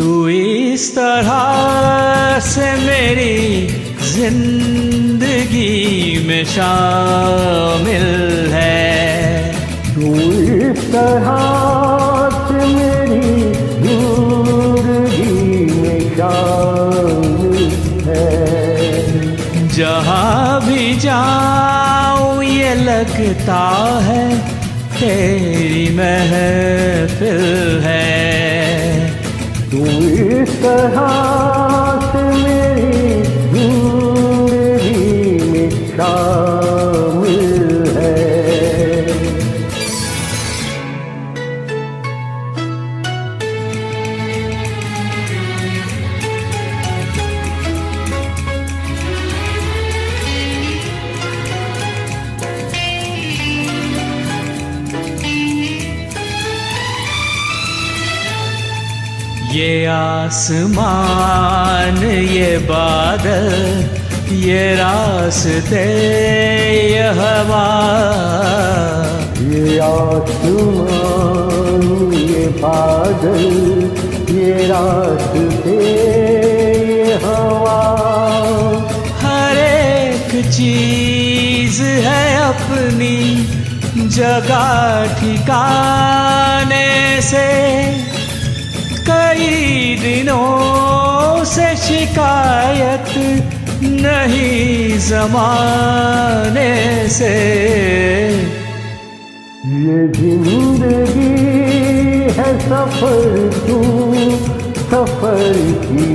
इस तरह से मेरी ज़िंदगी में शामिल है। तू इस तरह से मेरी ज़िंदगी में शामिल है। जहाँ भी जाऊँ, ये लगता है तेरी महफिल है। तू इस ये आसमान ये बादल ये रास्ते ये हवा। ये आसमान ये बादल ये रास्ते ये हवा। हर एक चीज़ है अपनी जगह ठिकाने से। कई दिनों से शिकायत नहीं जमाने से। ये ज़िंदगी है सफ़र तू सफ़र की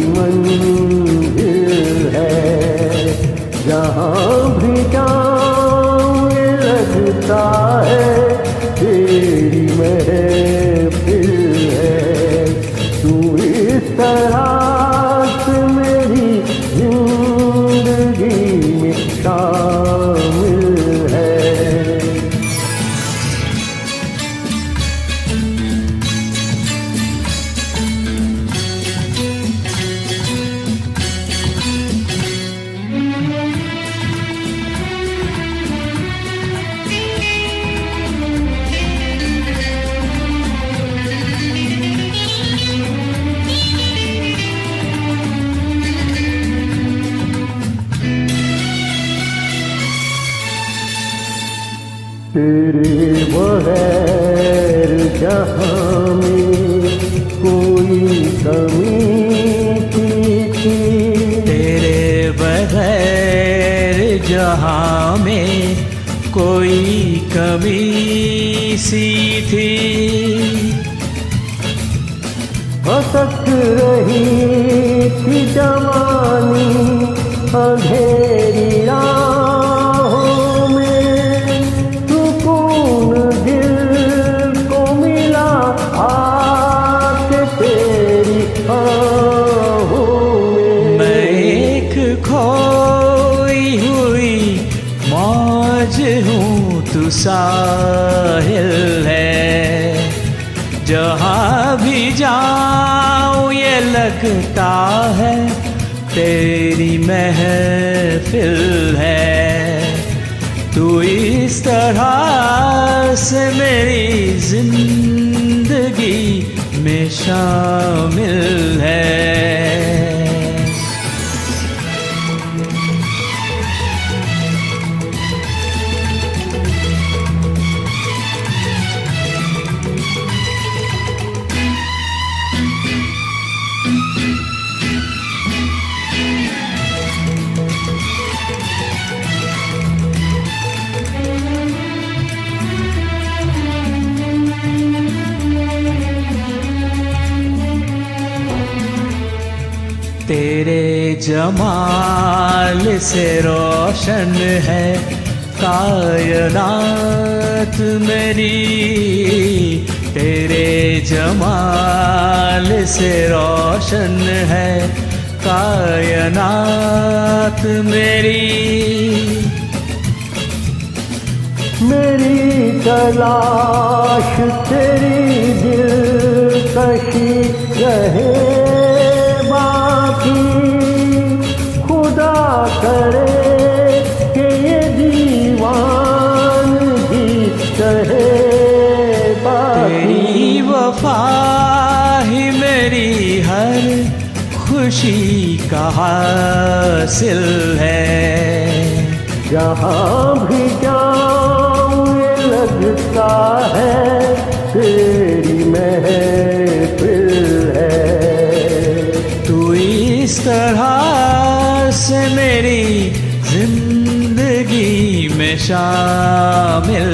बगैर जहाँ में कोई कमी थी तेरे बगैर जहाँ में कोई कमी सी थी। भटक रही थी जवानी अंधेरी साहिल है। जहाँ भी जाऊँ, ये लगता है तेरी महफिल है। तू इस तरह से मेरी ज़िंदगी में शामिल है। तेरे जमाल से रोशन है। कायनात मेरी, तेरे जमाल से रोशन है। कायनात मेरी मेरी तलाश तेरी दिल कशी रहे। खुशी का हासिल है। जहाँ भी जाऊँ लगता है तेरी महफिल है। तू इस तरह से मेरी ज़िंदगी में शामिल